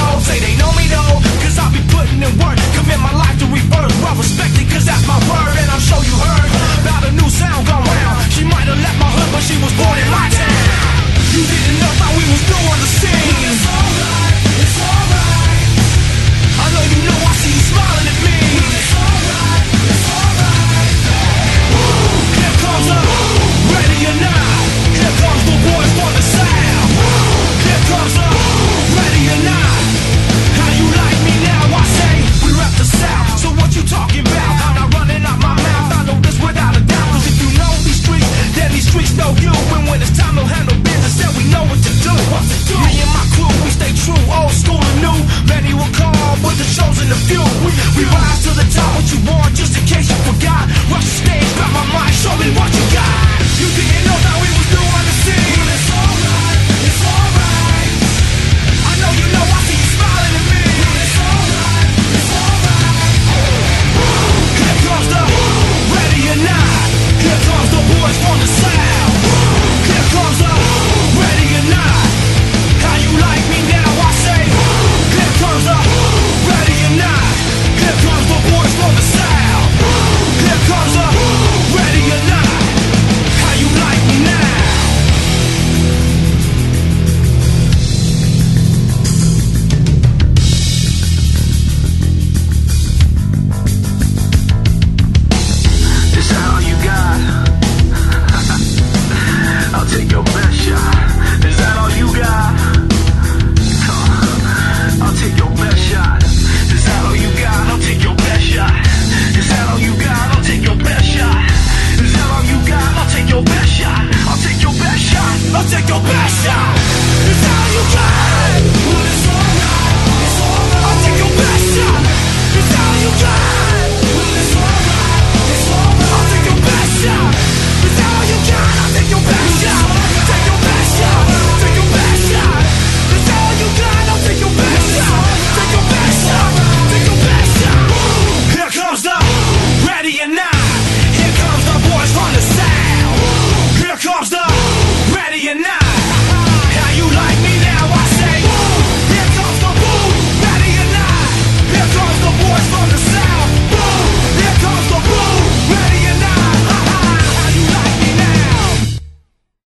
though, say they know me though, cause I be putting in work, commit my life to rebirth, well respected cause that's my word, and I'm sure you heard about a new sound going round, she might have left my hood but she was born in my few. We rise to the top, what you